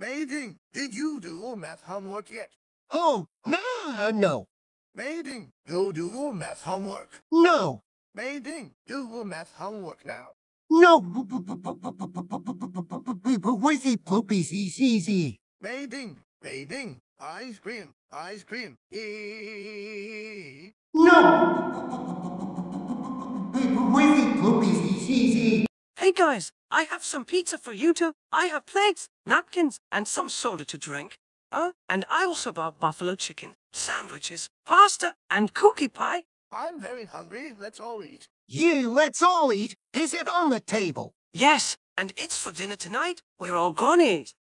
Bai Ding, did you do your math homework yet? Oh, no, no, Bai Ding, go do your math homework. no, Bai Ding, do your math homework now. no. Wizzy poopies easy. Bai Ding, mating, ice cream, ice cream. No. Wizzy poopies easy. Hey guys, I have some pizza for you too. I have plates, napkins, and some soda to drink. Uh, and I also bought buffalo chicken, sandwiches, pasta, and cookie pie. I'm very hungry. Let's all eat. You, let's all eat. Is it on the table? Yes, and it's for dinner tonight. We're all gonna eat.